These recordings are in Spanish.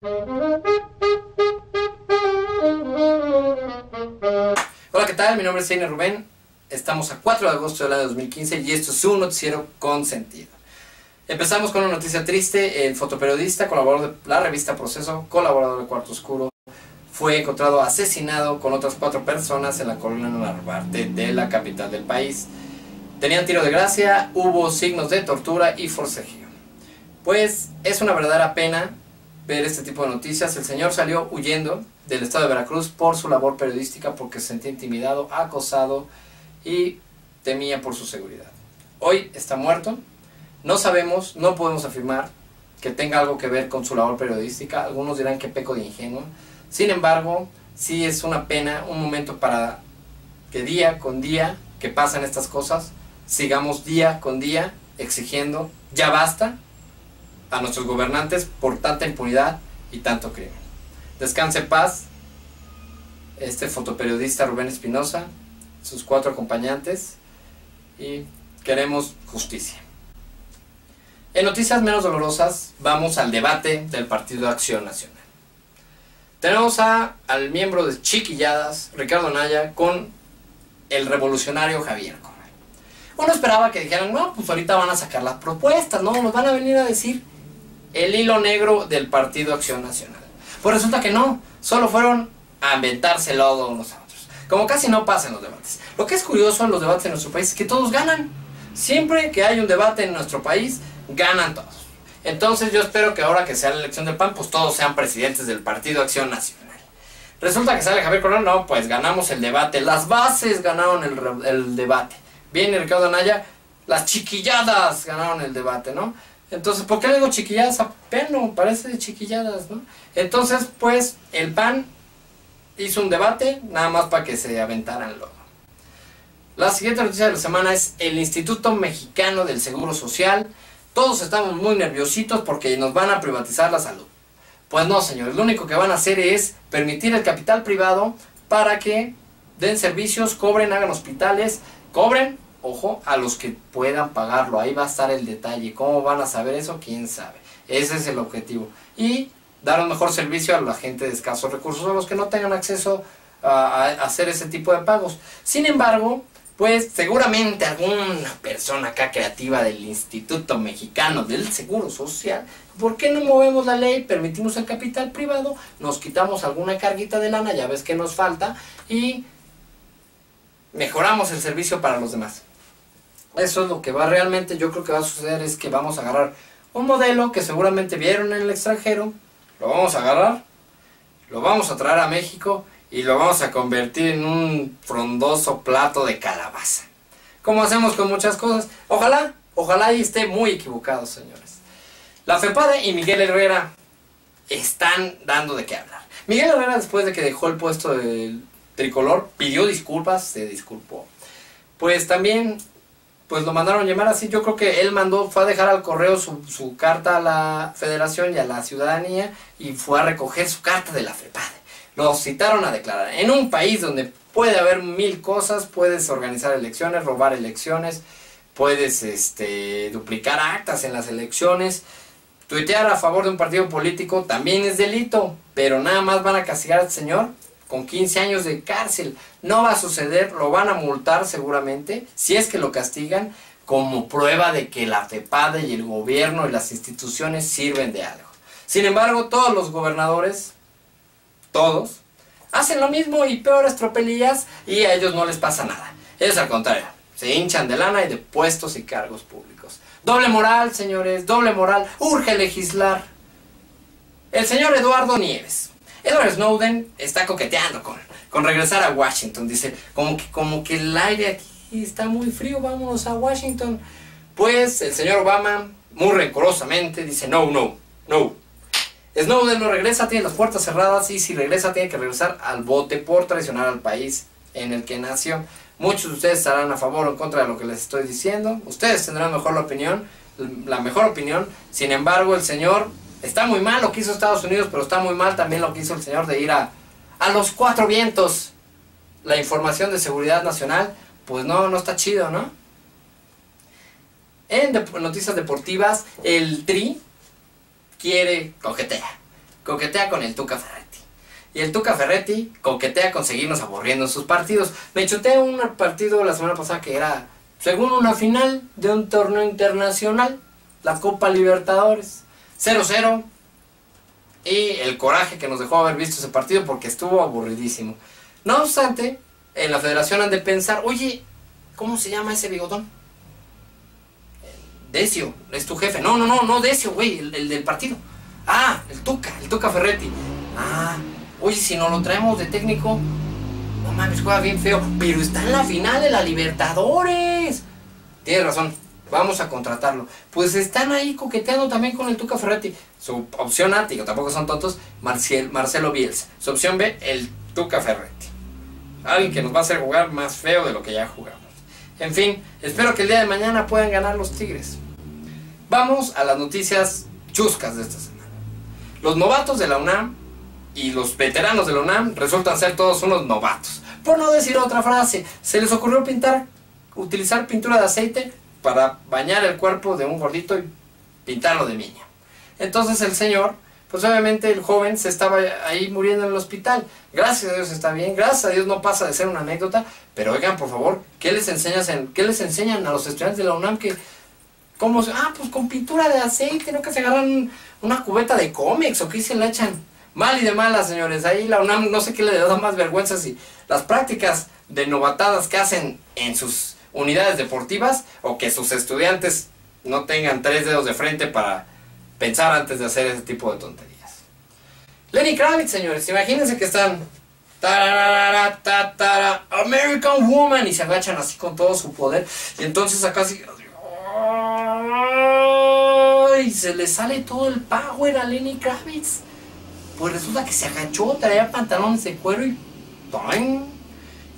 Hola, ¿qué tal? Mi nombre es Seine Rubén. Estamos a 4 de agosto del año 2015 y esto es un noticiero con sentido. Empezamos con una noticia triste. El fotoperiodista, colaborador de la revista Proceso, colaborador de Cuarto Oscuro, fue encontrado asesinado con otras cuatro personas en la colonia Narvarte de la capital del país. Tenían tiro de gracia, hubo signos de tortura y forcejeo. Pues es una verdadera pena ver este tipo de noticias. El señor salió huyendo del estado de Veracruz por su labor periodística porque se sentía intimidado, acosado y temía por su seguridad. Hoy está muerto. No sabemos, no podemos afirmar que tenga algo que ver con su labor periodística. Algunos dirán que peco de ingenuo. Sin embargo, sí es una pena, un momento para que día con día que pasan estas cosas, sigamos día con día exigiendo, ya basta, a nuestros gobernantes por tanta impunidad y tanto crimen. Descanse paz este fotoperiodista Rubén Espinosa, sus cuatro acompañantes y queremos justicia. En noticias menos dolorosas vamos al debate del Partido Acción Nacional. Tenemos a, al miembro de Chiquilladas, Ricardo Naya, con el revolucionario Javier Corral. Uno esperaba que dijeran, no, pues ahorita van a sacar las propuestas, no, nos van a venir a decir el hilo negro del Partido Acción Nacional. Pues resulta que no, solo fueron a inventarse lodo unos a otros. Como casi no pasa en los debates. Lo que es curioso en los debates en nuestro país es que todos ganan. Siempre que hay un debate en nuestro país, ganan todos. Entonces yo espero que ahora que sea la elección del PAN, pues todos sean presidentes del Partido Acción Nacional. Resulta que sale Javier Corral, no, pues ganamos el debate. Las bases ganaron el, el debate. Viene Ricardo Anaya, las chiquilladas ganaron el debate, ¿no? Entonces, ¿por qué le digo chiquilladas? Apenas parece chiquilladas, ¿no? Entonces, pues, el PAN hizo un debate nada más para que se aventaran lo. La siguiente noticia de la semana es el Instituto Mexicano del Seguro Social. Todos estamos muy nerviositos porque nos van a privatizar la salud. Pues no, señores, lo único que van a hacer es permitir el capital privado para que den servicios, cobren, hagan hospitales, cobren ojo, a los que puedan pagarlo. Ahí va a estar el detalle. ¿Cómo van a saber eso? ¿Quién sabe? Ese es el objetivo. Y dar un mejor servicio a la gente de escasos recursos, a los que no tengan acceso a, hacer ese tipo de pagos. Sin embargo, pues seguramente alguna persona acá creativa del Instituto Mexicano del Seguro Social, ¿por qué no movemos la ley, permitimos el capital privado, nos quitamos alguna carguita de lana, ya ves que nos falta, y mejoramos el servicio para los demás? Eso es lo que va realmente, yo creo que va a suceder es que vamos a agarrar un modelo que seguramente vieron en el extranjero, lo vamos a agarrar, lo vamos a traer a México y lo vamos a convertir en un frondoso plato de calabaza. Como hacemos con muchas cosas. Ojalá, ojalá y esté muy equivocado, señores. La FEPADE y Miguel Herrera están dando de qué hablar. Miguel Herrera, después de que dejó el puesto del tricolor, pidió disculpas, se disculpó. Pues también pues lo mandaron llamar así. Yo creo que él mandó, fue a dejar al correo su, carta a la federación y a la ciudadanía y fue a recoger su carta de la FEPADE. Lo citaron a declarar. En un país donde puede haber mil cosas, puedes organizar elecciones, robar elecciones, puedes este, duplicar actas en las elecciones. Tuitear a favor de un partido político también es delito, pero nada más van a castigar al señor con 15 años de cárcel. No va a suceder, lo van a multar seguramente, si es que lo castigan, como prueba de que la FEPADE y el gobierno y las instituciones sirven de algo. Sin embargo, todos los gobernadores, todos, hacen lo mismo y peores tropelías y a ellos no les pasa nada. Es al contrario, se hinchan de lana y de puestos y cargos públicos. Doble moral, señores, doble moral, urge legislar. El señor Eduardo Nieves, Edward Snowden está coqueteando con, con regresar a Washington. Dice, como que, como que el aire aquí está muy frío, vámonos a Washington. Pues el señor Obama, muy rencorosamente, dice, no, no, no. Snowden no regresa, tiene las puertas cerradas y si regresa tiene que regresar al bote por traicionar al país en el que nació. Muchos de ustedes estarán a favor o en contra de lo que les estoy diciendo. Ustedes tendrán mejor la opinión, la mejor opinión. Sin embargo, el señor Está muy mal lo que hizo Estados Unidos, pero está muy mal también lo que hizo el señor de ir a, a los cuatro vientos. La información de seguridad nacional, pues no, no está chido, ¿no? En noticias deportivas, el Tri quiere coquetea. coquetea con el Tuca Ferretti. Y el Tuca Ferretti coquetea con seguirnos aburriendo en sus partidos. Me chuté un partido la semana pasada que era, según una final de un torneo internacional, la Copa Libertadores. 0-0. Y el coraje que nos dejó haber visto ese partido porque estuvo aburridísimo. No obstante, en la federación han de pensar, oye, ¿cómo se llama ese bigotón? Decio, es tu jefe. No, no, no, no Decio, güey, el, del partido. Ah, el Tuca, el Tuca Ferretti. Ah, oye, si no lo traemos de técnico, no mames, juega bien feo, pero está en la final de la Libertadores. Tienes razón, vamos a contratarlo. Pues están ahí coqueteando también con el Tuca Ferretti. Su opción A, digo, tampoco son tontos, Marcelo Bielsa. Su opción B, el Tuca Ferretti. Alguien que nos va a hacer jugar más feo de lo que ya jugamos. En fin, espero que el día de mañana puedan ganar los Tigres. Vamos a las noticias chuscas de esta semana. Los novatos de la UNAM y los veteranos de la UNAM resultan ser todos unos novatos. Por no decir otra frase, se les ocurrió pintar, utilizar pintura de aceite para bañar el cuerpo de un gordito y pintarlo de niña. Entonces el señor pues obviamente el joven se estaba ahí muriendo en el hospital. Gracias a Dios está bien, gracias a Dios no pasa de ser una anécdota, pero oigan, por favor, ¿qué les, enseñas en, qué les enseñan a los estudiantes de la UNAM que... ¿Cómo se, ah, pues con pintura de aceite, no que se agarran una cubeta de cómics o que se la echan. Mal y de malas, señores. Ahí la UNAM no sé qué le da más vergüenza si las prácticas de novatadas que hacen en sus unidades deportivas o que sus estudiantes no tengan tres dedos de frente para pensar antes de hacer ese tipo de tonterías. Lenny Kravitz, señores, imagínense que están American Woman y se agachan así con todo su poder y entonces acá así y se le sale todo el power a Lenny Kravitz. Pues resulta que se agachó, traía pantalones de cuero y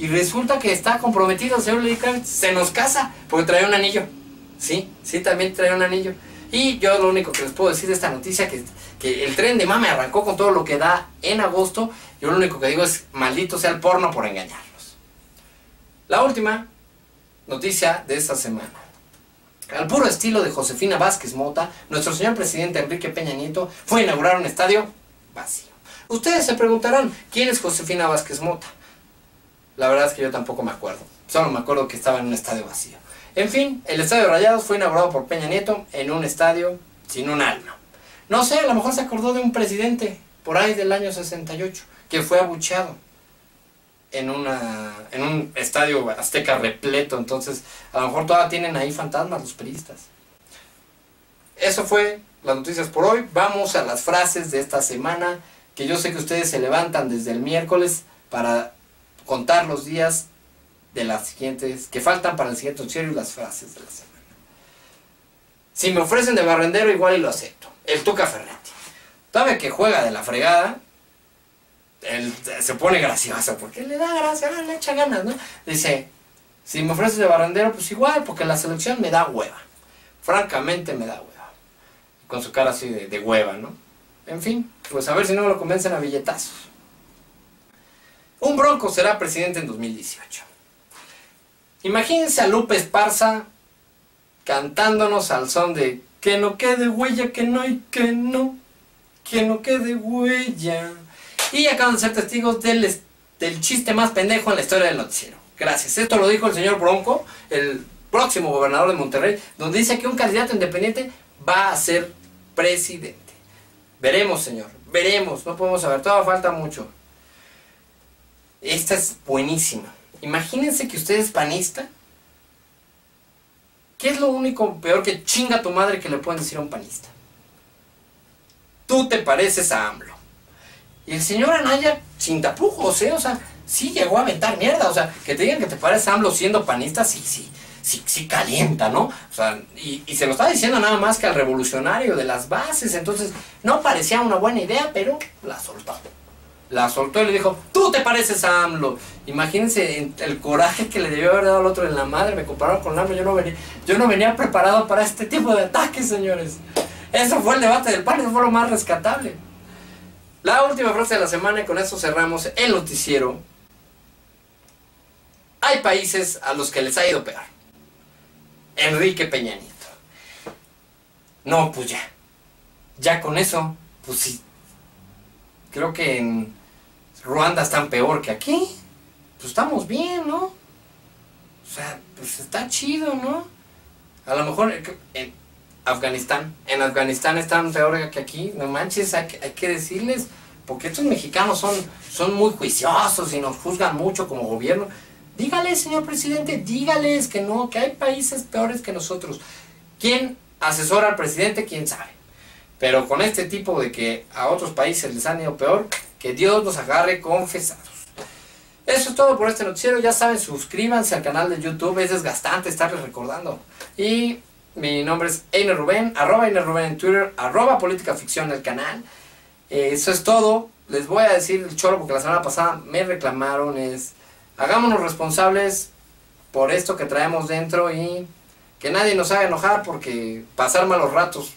y resulta que está comprometido el señor Lenny Kravitz, se nos casa porque trae un anillo. Sí, sí, también trae un anillo. Y yo lo único que les puedo decir de esta noticia que, que el tren de mame arrancó con todo lo que da en agosto. Yo lo único que digo es maldito sea el porno por engañarlos. La última noticia de esta semana. Al puro estilo de Josefina Vázquez Mota, nuestro señor presidente Enrique Peña Nieto fue a inaugurar un estadio vacío. Ustedes se preguntarán, ¿quién es Josefina Vázquez Mota? La verdad es que yo tampoco me acuerdo. Solo me acuerdo que estaba en un estadio vacío. En fin, el Estadio Rayados fue inaugurado por Peña Nieto en un estadio sin un alma. No sé, a lo mejor se acordó de un presidente por ahí del año 68 que fue abucheado en, una, en un estadio azteca repleto. Entonces, a lo mejor todavía tienen ahí fantasmas los periodistas. Eso fue las noticias por hoy. Vamos a las frases de esta semana, que yo sé que ustedes se levantan desde el miércoles para contar los días de las siguientes, que faltan para el siguiente noticiero y las frases de la semana. Si me ofrecen de barrendero, igual y lo acepto. El Tuca Ferretti. Todavía que juega de la fregada, él se pone gracioso, porque le da gracia, le echa ganas, ¿no? Dice, si me ofreces de barrendero, pues igual, porque la selección me da hueva. Francamente me da hueva. Con su cara así de, hueva, ¿no? En fin, pues a ver si no lo convencen a billetazos. Un bronco será presidente en 2018. Imagínense a Lupe Esparza cantándonos al son de que no quede huella, que no y que no, que no quede huella. Y acaban de ser testigos del, del chiste más pendejo en la historia del noticiero. Gracias. Esto lo dijo el señor Bronco, el próximo gobernador de Monterrey, donde dice que un candidato independiente va a ser presidente. Veremos, señor, veremos, no podemos saber, todavía falta mucho. Esta es buenísima. Imagínense que usted es panista. ¿Qué es lo único peor que chinga tu madre que le pueden decir a un panista? Tú te pareces a AMLO. Y el señor Anaya, sin tapujos, ¿eh? O sea, sí llegó a aventar mierda. O sea, que te digan que te pareces a AMLO siendo panista, sí, sí, sí, calienta, ¿no? O sea, y, y se lo está diciendo nada más que al revolucionario de las bases. Entonces, no parecía una buena idea, pero la soltó la soltó y le dijo, tú te pareces a AMLO. Imagínense el coraje que le debió haber dado al otro en la madre, me compararon con AMLO, yo no venía, yo no venía preparado para este tipo de ataques, señores. Eso fue el debate del PAN, eso fue lo más rescatable. La última frase de la semana y con eso cerramos el noticiero. Hay países a los que les ha ido peor. Enrique Peña Nieto. No, pues ya. Ya con eso, pues sí, creo que en Ruanda están peor que aquí. Pues estamos bien, ¿no? O sea, pues está chido, ¿no? A lo mejor en Afganistán, en Afganistán están peor que aquí, no manches, hay que, hay que decirles, porque estos mexicanos son, son muy juiciosos y nos juzgan mucho como gobierno. Dígales, señor presidente, dígales que no, que hay países peores que nosotros. ¿Quién asesora al presidente? ¿Quién sabe? Pero con este tipo de que a otros países les han ido peor, que Dios nos agarre confesados. Eso es todo por este noticiero. Ya saben, suscríbanse al canal de YouTube. Es desgastante estarles recordando. Y mi nombre es Einer Rubén, arroba Einer Rubén en Twitter, arroba Política Ficción en el canal. Eh, eso es todo. Les voy a decir el choro porque la semana pasada me reclamaron. Es hagámonos responsables por esto que traemos dentro y que nadie nos haga enojar porque pasar malos ratos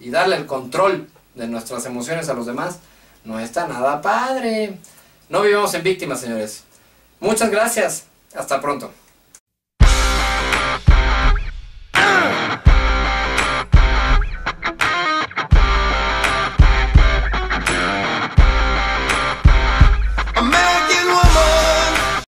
y darle el control de nuestras emociones a los demás no está nada padre. No vivamos en víctimas, señores. Muchas gracias. Hasta pronto.